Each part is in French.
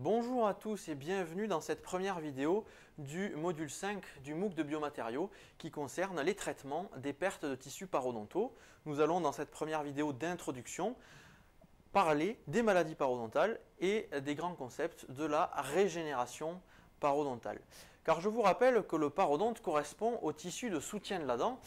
Bonjour à tous et bienvenue dans cette première vidéo du module 5 du MOOC de biomatériaux qui concerne les traitements des pertes de tissus parodontaux. Nous allons dans cette première vidéo d'introduction parler des maladies parodontales et des grands concepts de la régénération parodontale. Car je vous rappelle que le parodonte correspond au tissu de soutien de la dent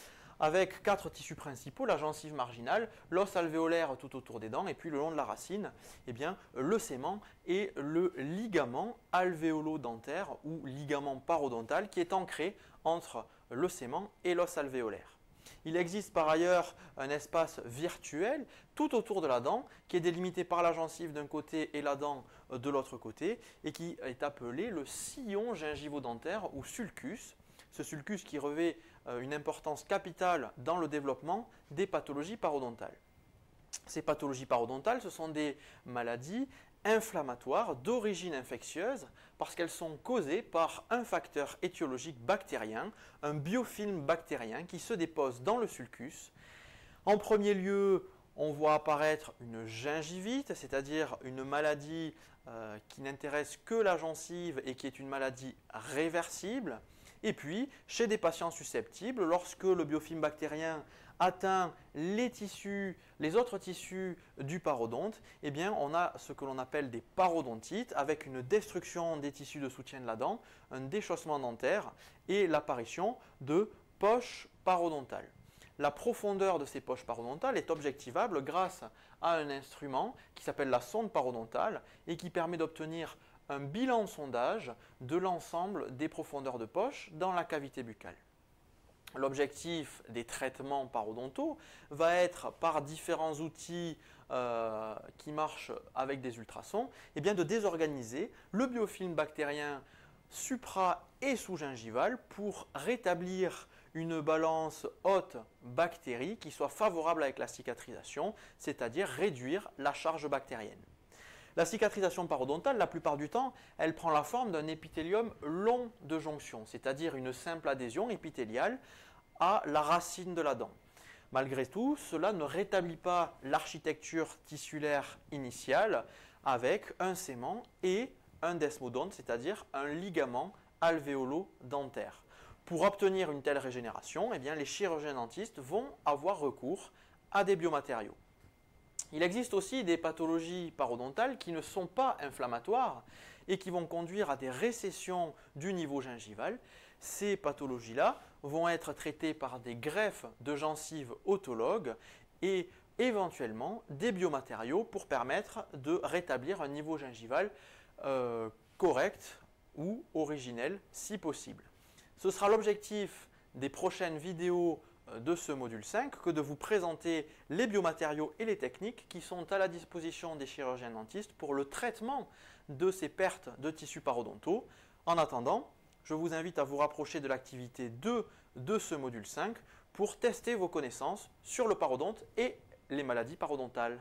avec quatre tissus principaux, la gencive marginale, l'os alvéolaire tout autour des dents, et puis le long de la racine, eh bien, le sément et le ligament alvéolo-dentaire ou ligament parodontal qui est ancré entre le sément et l'os alvéolaire. Il existe par ailleurs un espace virtuel tout autour de la dent qui est délimité par la gencive d'un côté et la dent de l'autre côté et qui est appelé le sillon gingivo-dentaire ou sulcus ce sulcus qui revêt euh, une importance capitale dans le développement des pathologies parodontales. Ces pathologies parodontales, ce sont des maladies inflammatoires d'origine infectieuse parce qu'elles sont causées par un facteur étiologique bactérien, un biofilm bactérien qui se dépose dans le sulcus. En premier lieu, on voit apparaître une gingivite, c'est-à-dire une maladie euh, qui n'intéresse que la gencive et qui est une maladie réversible. Et puis, chez des patients susceptibles, lorsque le biofilm bactérien atteint les autres tissus du parodonte, eh bien, on a ce que l'on appelle des parodontites avec une destruction des tissus de soutien de la dent, un déchaussement dentaire et l'apparition de poches parodontales. La profondeur de ces poches parodontales est objectivable grâce à un instrument qui s'appelle la sonde parodontale et qui permet d'obtenir un bilan sondage de l'ensemble des profondeurs de poche dans la cavité buccale. L'objectif des traitements parodontaux va être, par différents outils euh, qui marchent avec des ultrasons, eh bien de désorganiser le biofilm bactérien supra et sous-gingival pour rétablir une balance haute bactérie qui soit favorable avec la cicatrisation, c'est-à-dire réduire la charge bactérienne. La cicatrisation parodontale, la plupart du temps, elle prend la forme d'un épithélium long de jonction, c'est-à-dire une simple adhésion épithéliale à la racine de la dent. Malgré tout, cela ne rétablit pas l'architecture tissulaire initiale avec un sément et un desmodonte, c'est-à-dire un ligament alvéolo-dentaire. Pour obtenir une telle régénération, eh les chirurgiens dentistes vont avoir recours à des biomatériaux. Il existe aussi des pathologies parodontales qui ne sont pas inflammatoires et qui vont conduire à des récessions du niveau gingival. Ces pathologies-là vont être traitées par des greffes de gencives autologues et éventuellement des biomatériaux pour permettre de rétablir un niveau gingival euh, correct ou originel si possible. Ce sera l'objectif des prochaines vidéos de ce module 5 que de vous présenter les biomatériaux et les techniques qui sont à la disposition des chirurgiens dentistes pour le traitement de ces pertes de tissus parodontaux. En attendant, je vous invite à vous rapprocher de l'activité 2 de ce module 5 pour tester vos connaissances sur le parodonte et les maladies parodontales.